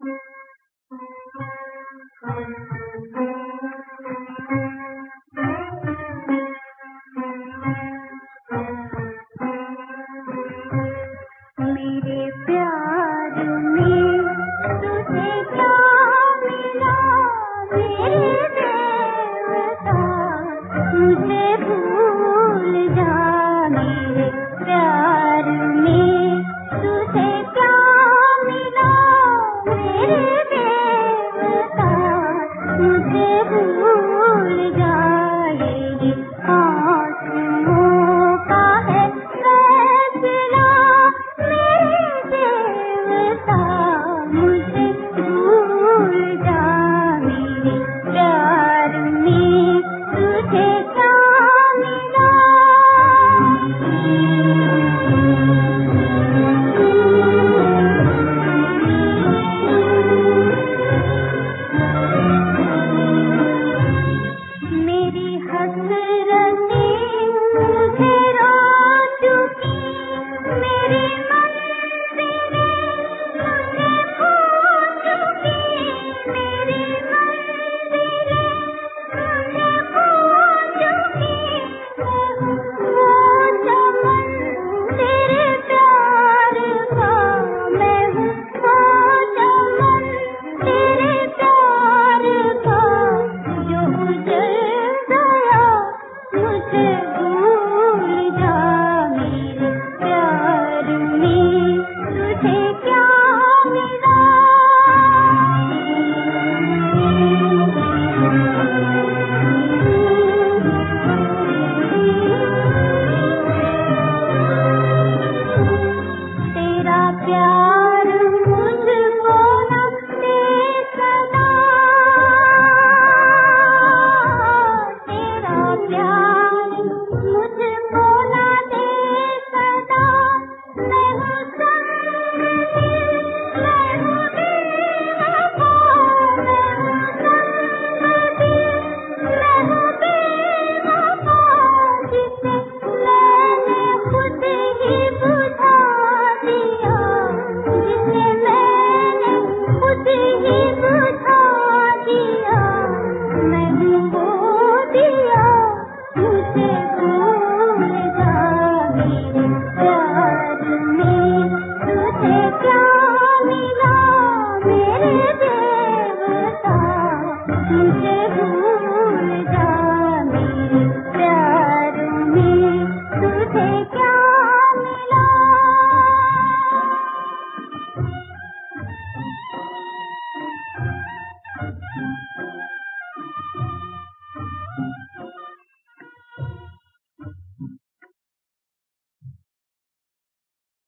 Thank you. मेरी हसरत तुझे